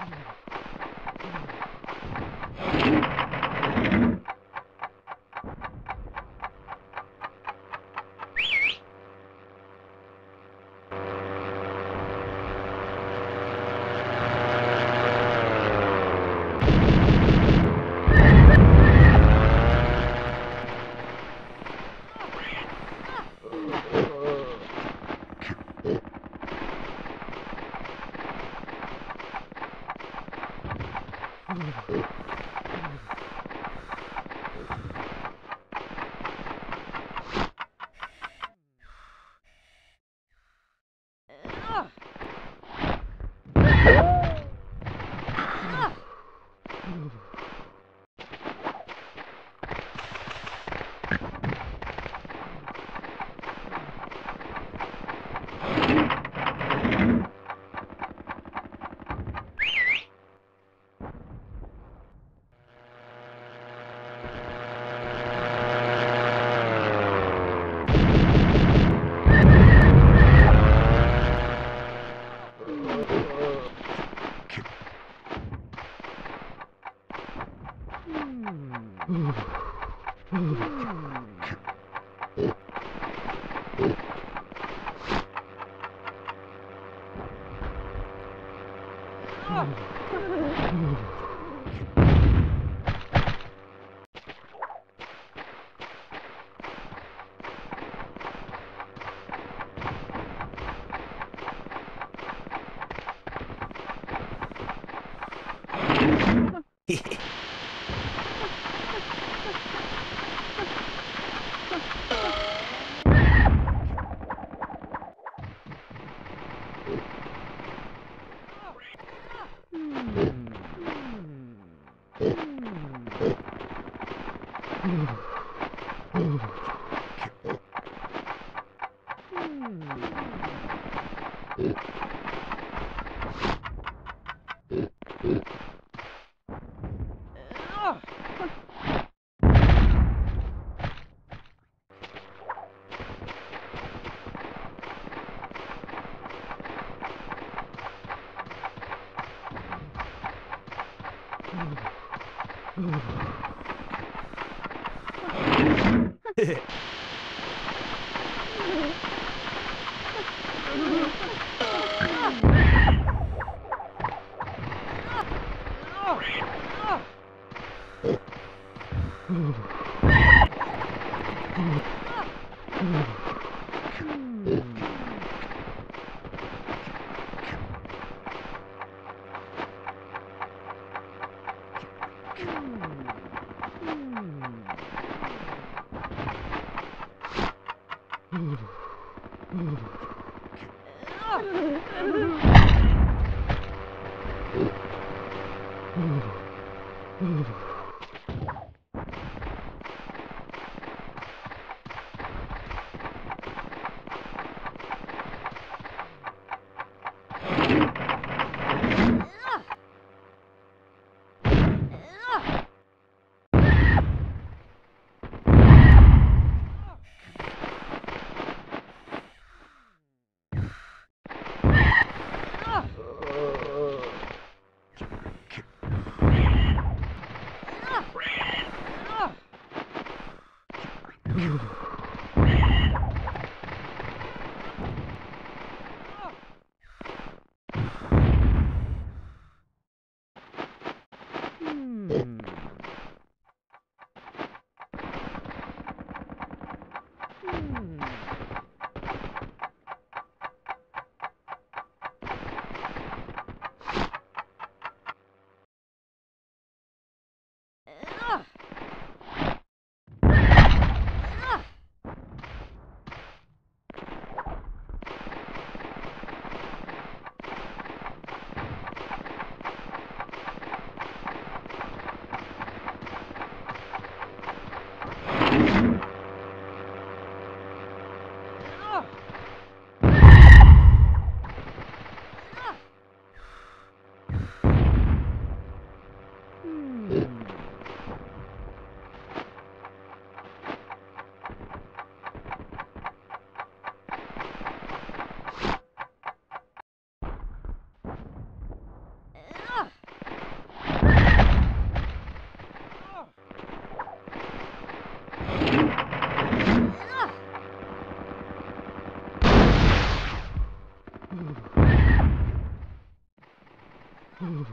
Oh, Ooh. えっ? Mm-hmm. Ooh.